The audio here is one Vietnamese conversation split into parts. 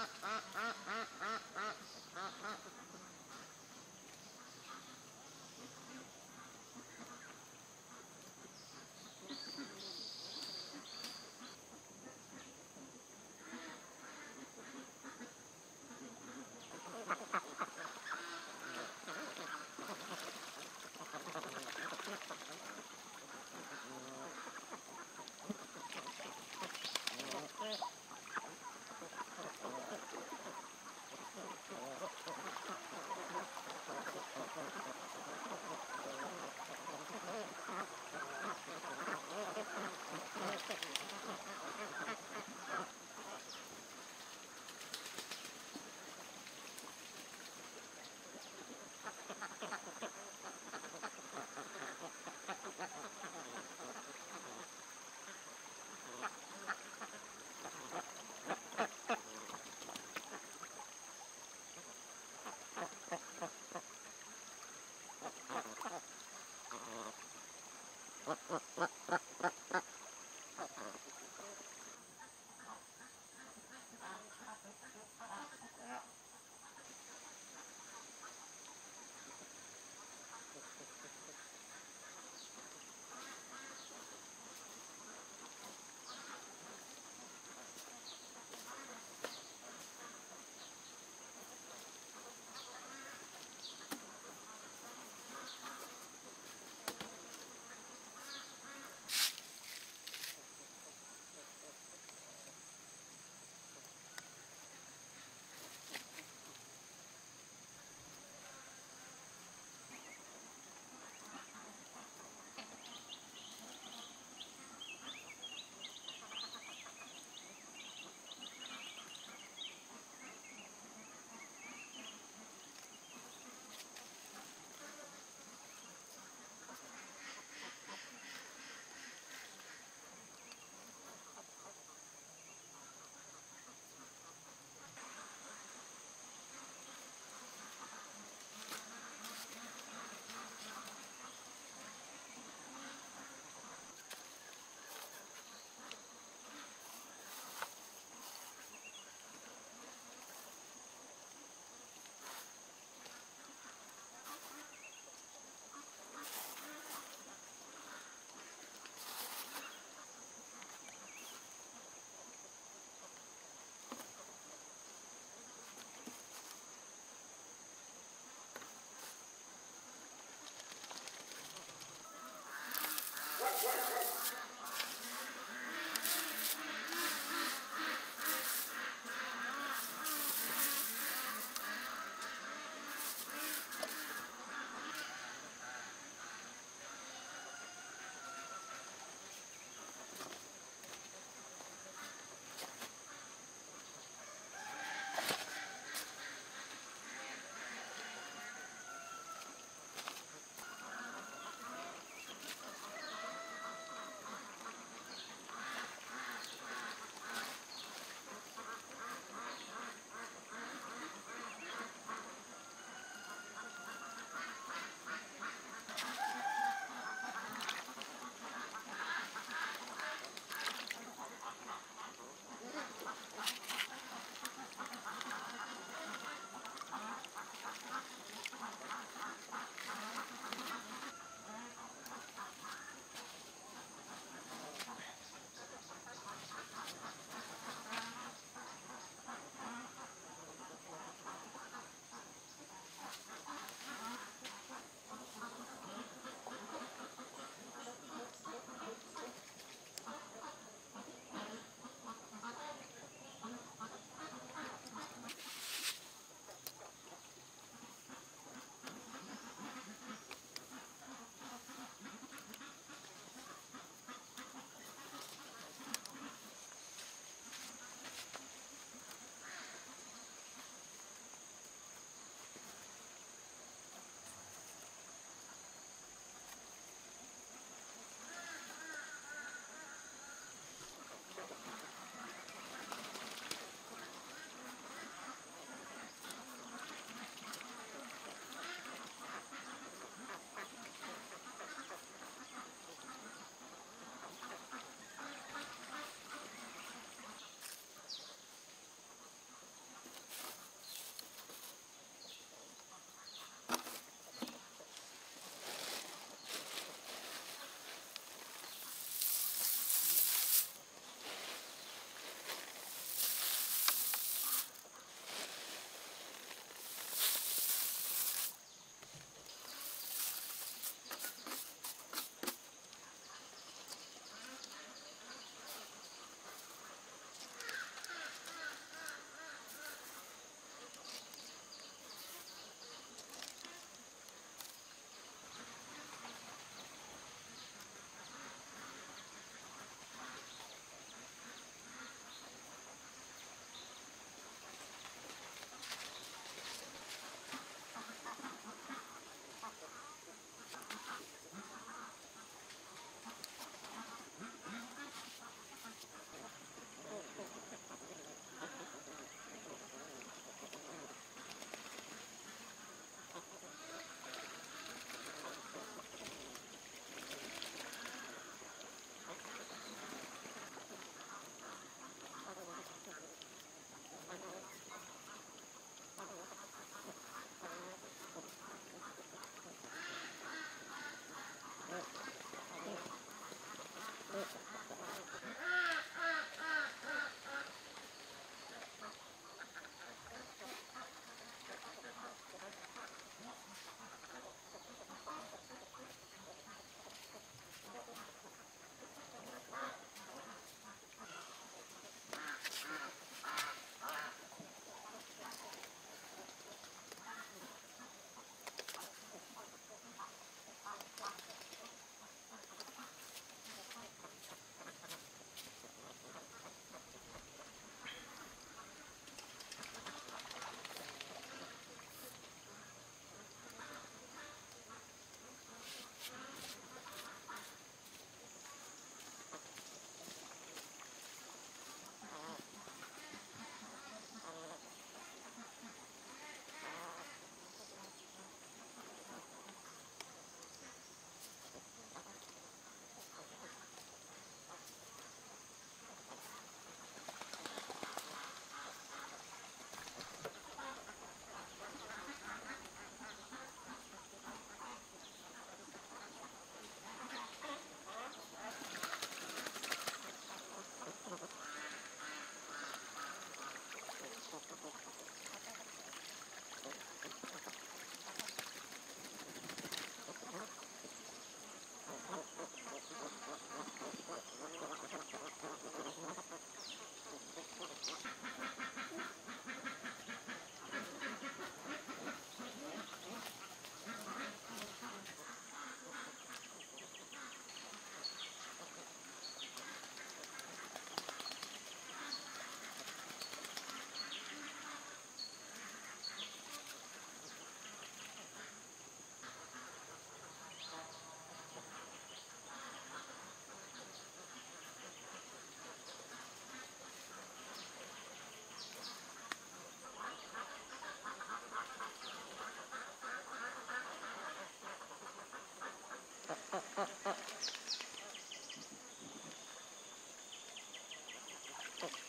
ah, ah, ah. Ha ha ha. Yeah.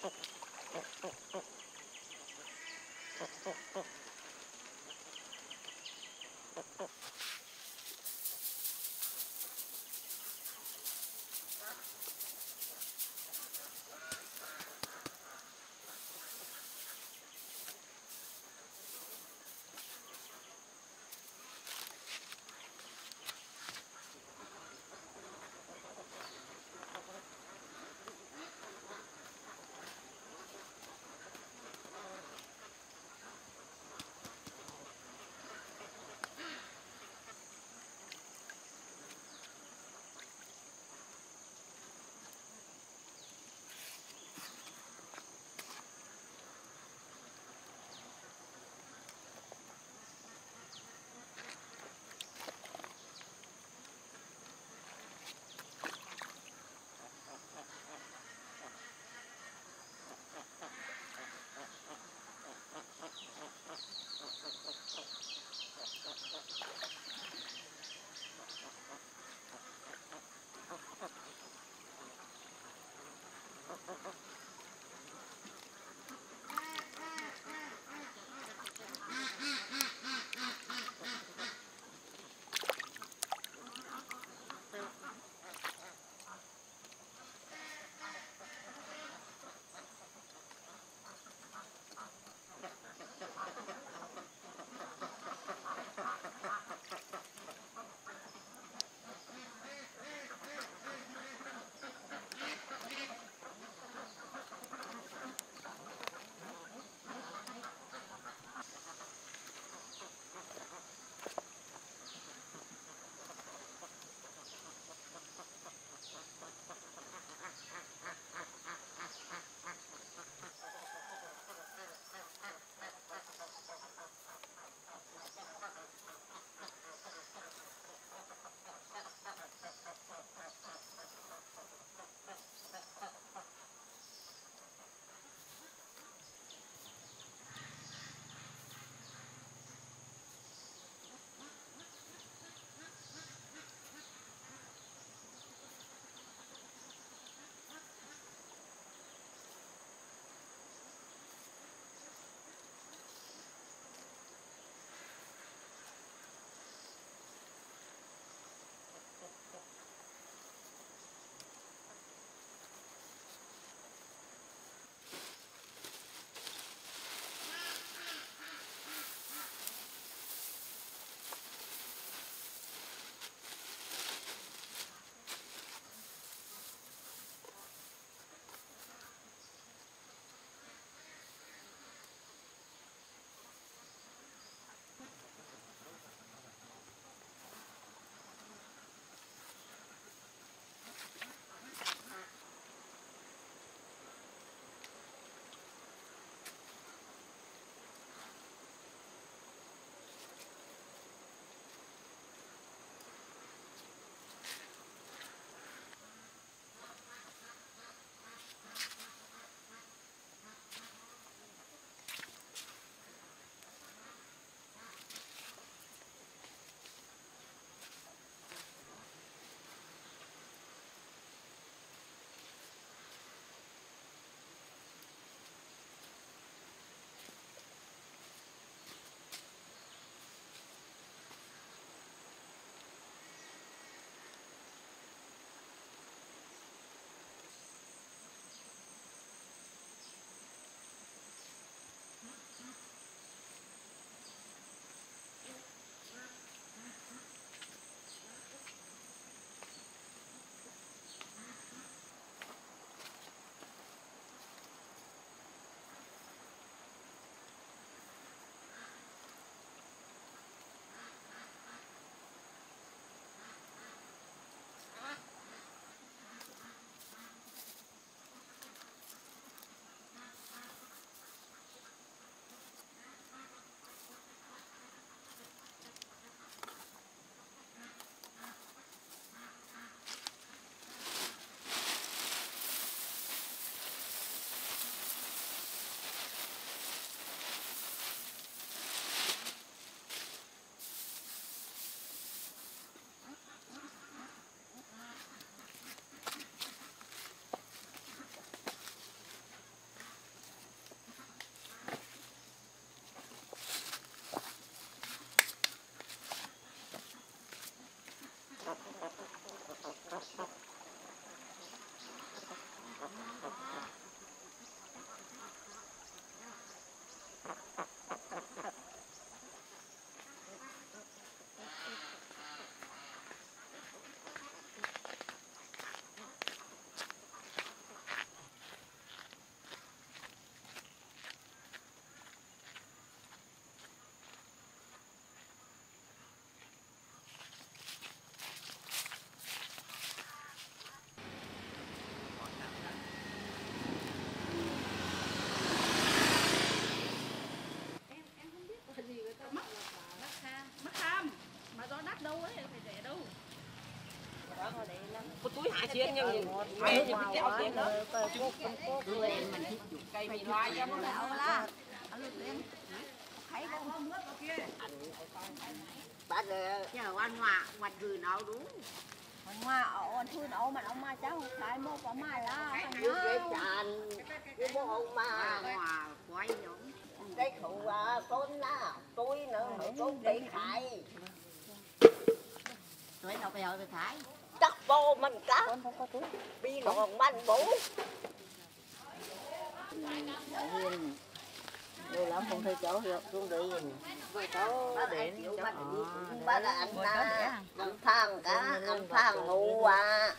Oh, oh, oh. Có chiến nhưng mẹ thì biết kéo tiền đó. Cây bị loài cho nó bà là nhờ ăn hòa hoạch gửi nó đúng. mà ở thui đậu mà ông mà cháu phải mua có mai lá yêu cái tràn cái bố ông mà hòa quay giống cái khẩu à con na tôi nữa mà con bị hại rồi đâu bây giờ tôi mình cá con không có túi. Bi nòn manh bố. Nhiều lắm không thấy cháu hiểu xuống đấy hiền cháu đến cháu bà là anh na anh thang cá anh thang ngủ à.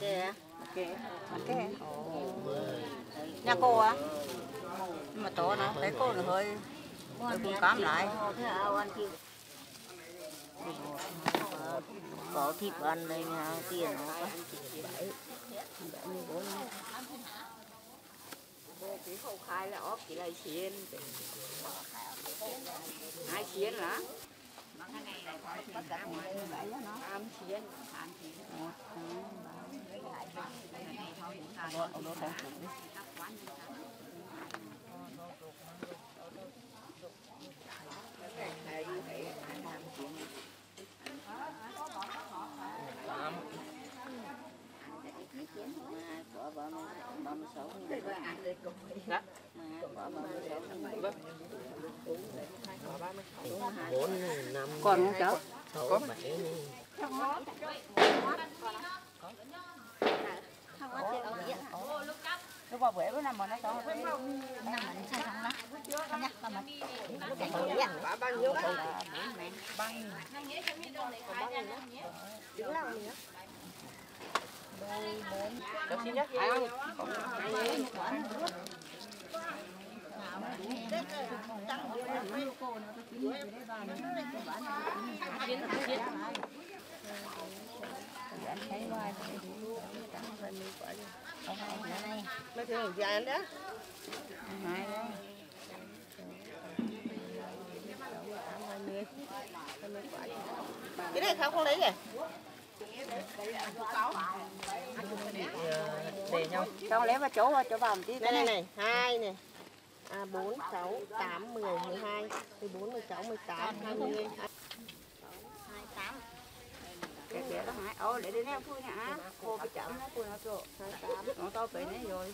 kìa kìa kìa nhà cô à mà tổ nó thấy cô nó hơi hơi cũng cám lại có thịt ăn đây nha tiền nó có. Chỉ không khai là ốp chỉ là xiên hai xiên am xiên am xiên bốn năm còn không cháu? có bảy lúc vào bữa bữa nào mà nó to nằm mình sai không lắm nhắc tao mình bà bao nhiêu đó được xin nhé. Mấy thứ gì anh đó cái này không không lấy gì để nhau cháu lấy vào chỗ vào chỗ vào một tí đây này này hai này. À bốn sáu tám mười mười hai mười bốn mười sáu mười tám hai mươi cái kia đó hả? Ô để đi neo phui nha cô bị chậm nó phui nó chỗ nó to phải nè rồi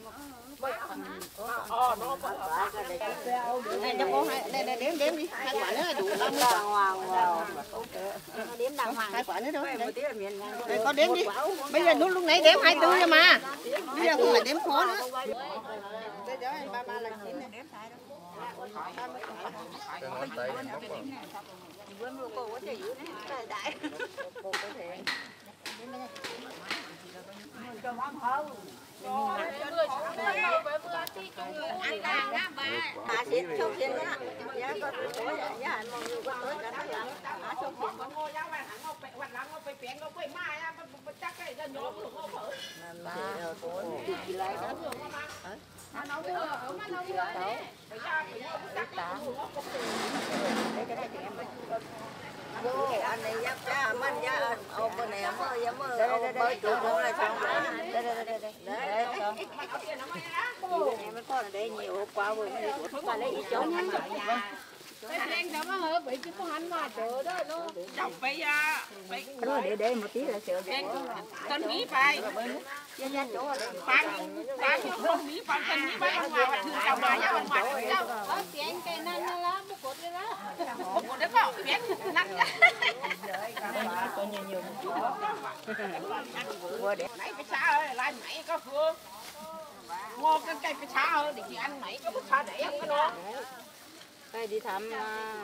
ờ nó phải này cho cô hai đây đây đếm đếm đi. Hai quả nữa là đủ mươi đàng hoàng đếm đàng hoàng. Hai quả nữa thôi. Đây có đếm đi. bây giờ lúc lúc nãy đếm hai tư rồi mà. Bây giờ không phải đếm khó nữa. Đây đó ba ba là chín này bữa mua cô có thể giữ đấy đại. À xin cho xin đó giá có tối giá mọi người có tối cả nó à cho xin vô anh này giáp cha mình giá ô bên này mơ giá mơ ô bơi chủ cũng là xong đây đây đây đây đây em mới có là đây nhiều hôm qua vừa mới đi của thuốc lấy ý chỗ nha Chọc bây à. Rồi để để một tí là sợ tân nghĩ phải đây Một biết nhiều nhiều để Nãy lại có. Mua cái cây cái xa để chị ăn nãy cái bút xa để cái đó. đây đi thăm à,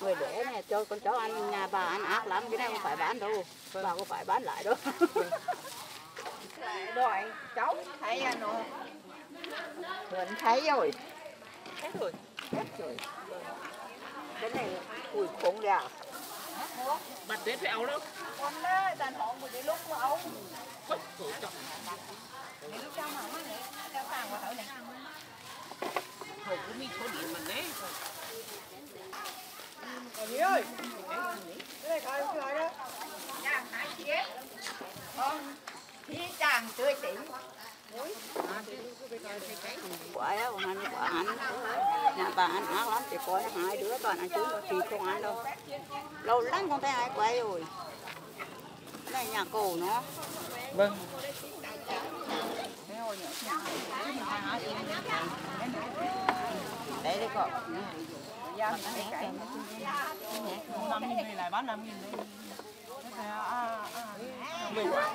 người để này cho con cháu ăn nhà bà, ăn ác lắm, cái này không phải bán đâu, bà có phải bán lại đâu đòi cháu thấy à nó mình thấy rồi Hết rồi. cái này ui khủng ra Bật tuyết phải áo đâu. con đó đàn họ một cái lúc mà ông Quất cổ trọng. Hồi cứ mi số điện mình đấy. Còn gì ơi cái này coi cái này đó Nhà hai chiếc. Thì chàng tươi tỉnh quả á ăn quả ăn nhà bà ăn ác lắm chỉ có hai đứa toàn ăn chúng thì không ăn đâu. Lâu lắm không thấy ai quay rồi. Này nhà cổ nó. Vâng. Đấy đấy cậu. Năm nghìn này lại bán năm nghìn đấy mười quả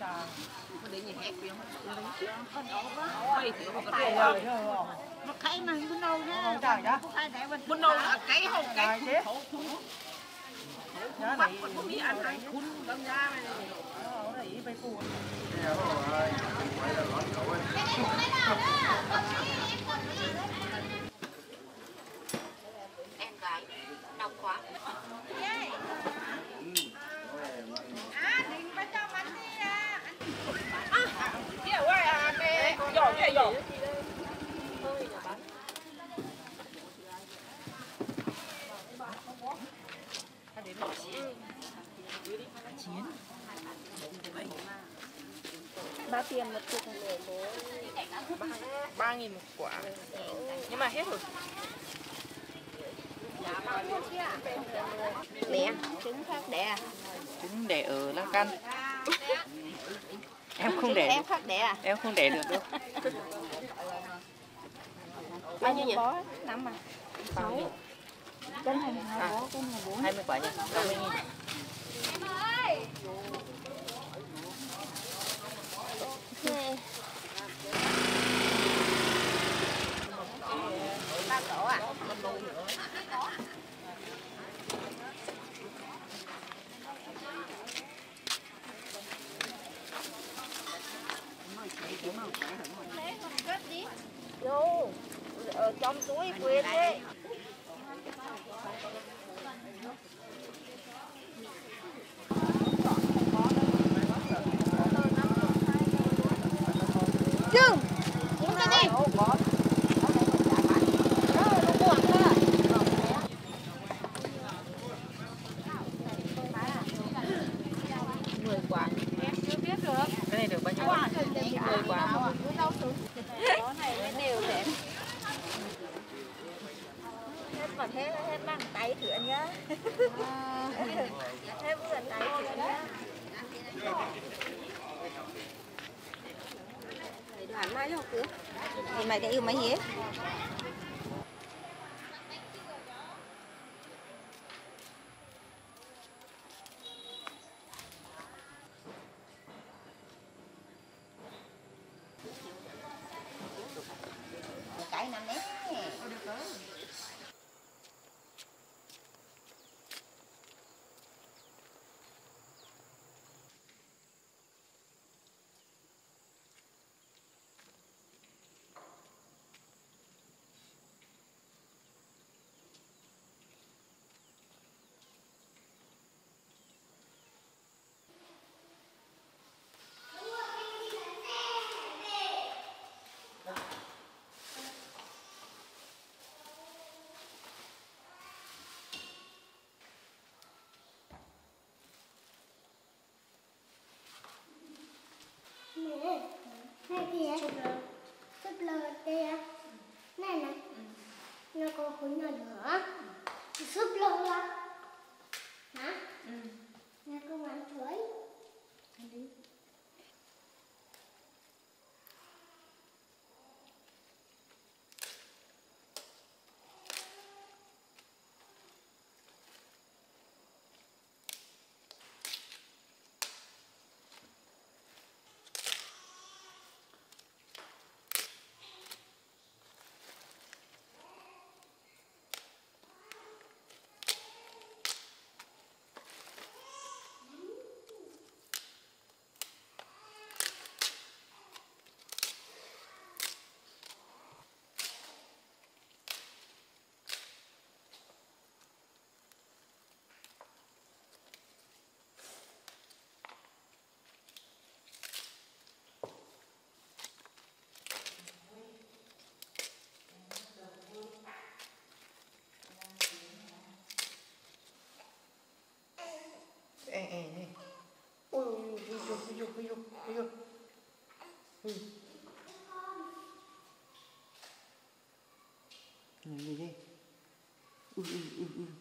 Để không bỏ lỡ những video cái dẫn một cái mà bên đâu nhá bên bên đâu là cái không cái khổ khun bắt mà không biết ăn ăn khun đâm ra này em gái đau quá kia quá à mẹ giỏi cái giỏi ba tiền một chục người bố ba nghìn một quả nhưng mà hết rồi mẹ trứng khác đẻ trứng để ở lan can em không để em khác đẻ à? Em không để được đâu. Bao nhiêu nhỉ? Năm à. Sáu. Cái này hai bó cái này bốn hai mươi quả nhỉ? Năm mươi nghìn vô ở trong túi quên đấy. zıpla. 哎哎哎哎呦呦呦呦呦呦呦呦呦呦嗯。嗯嗯嗯嗯。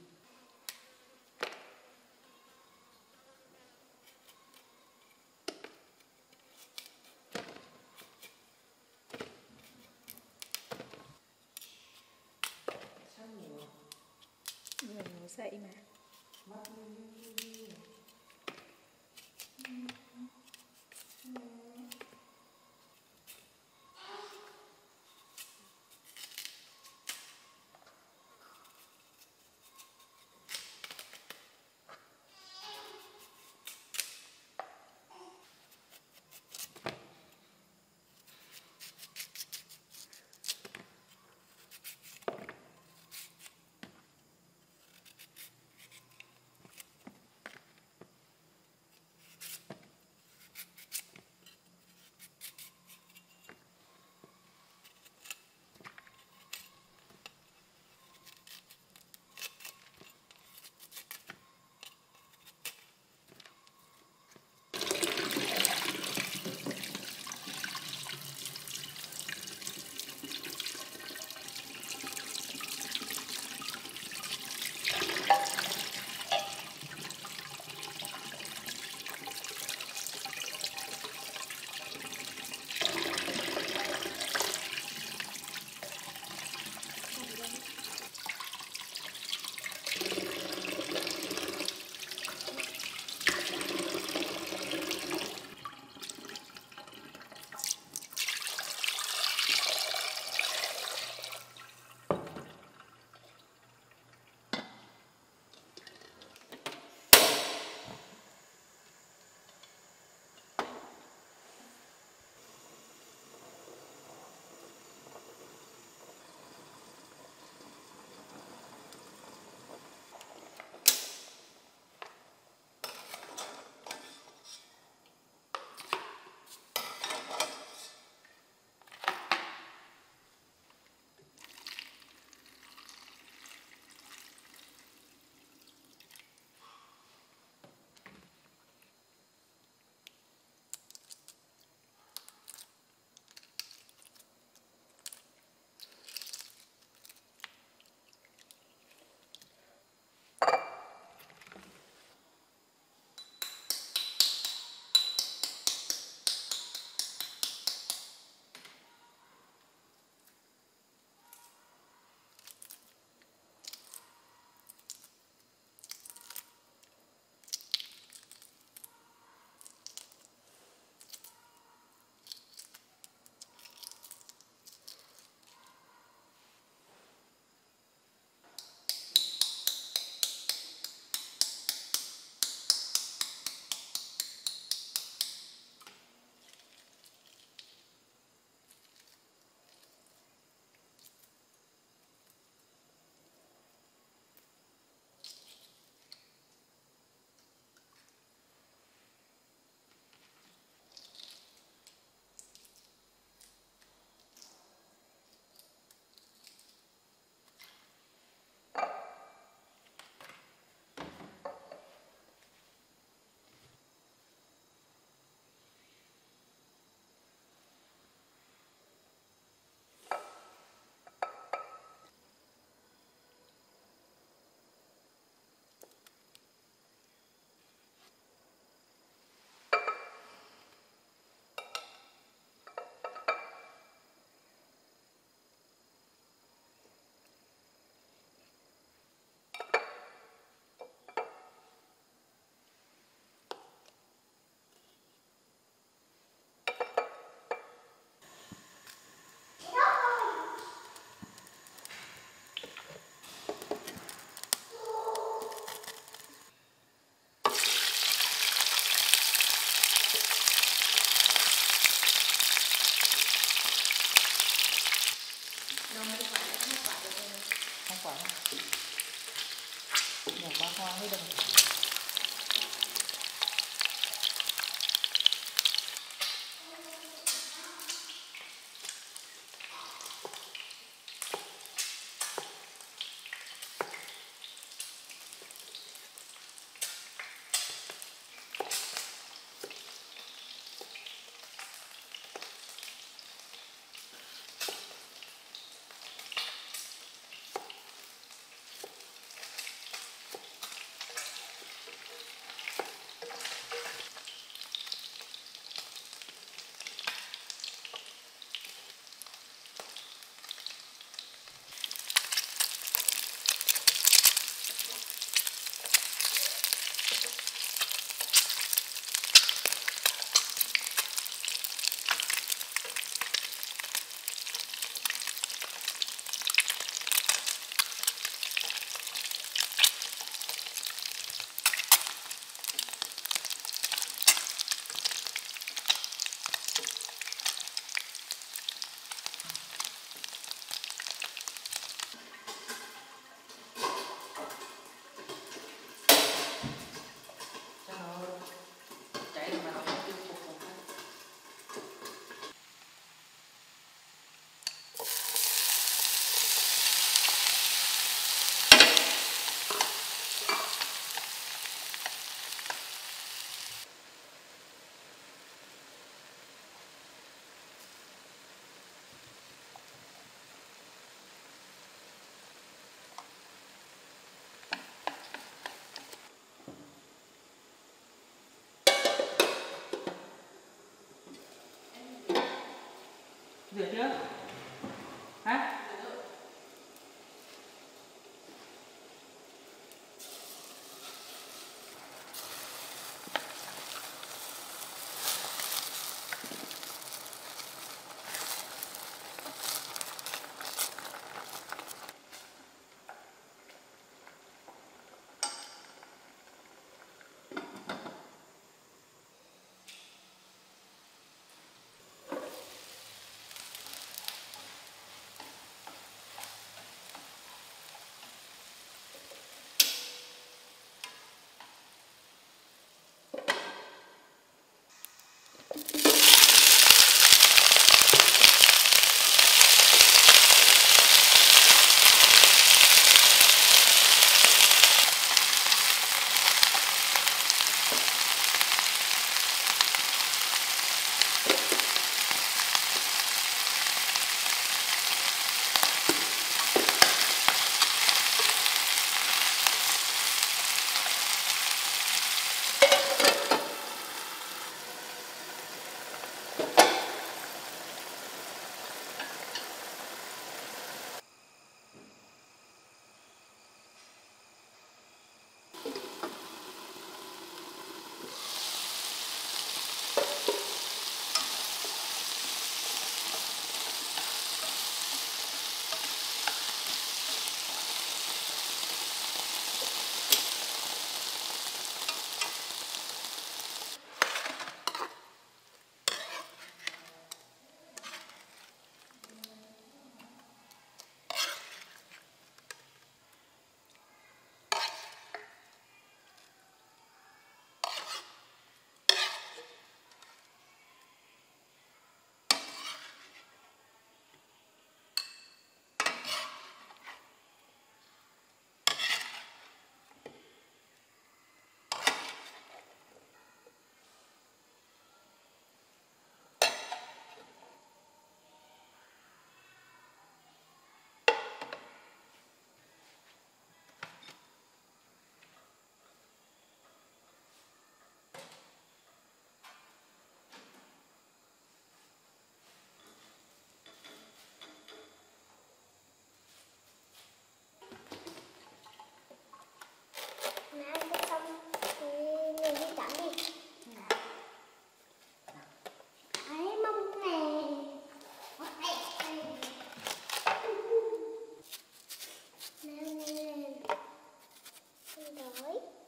Ve de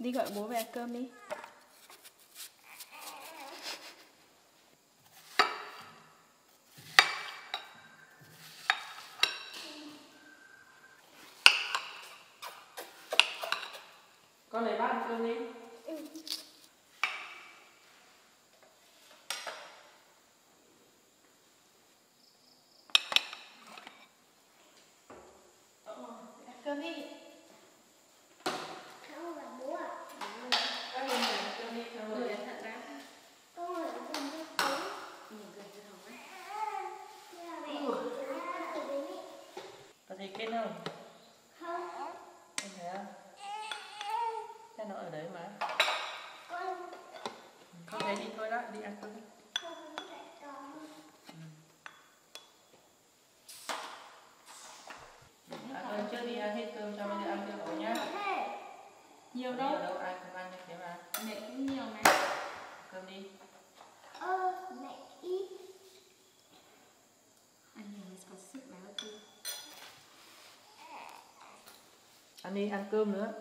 đi gọi bố về ăn cơm đi. anh đi ăn cơm nữa.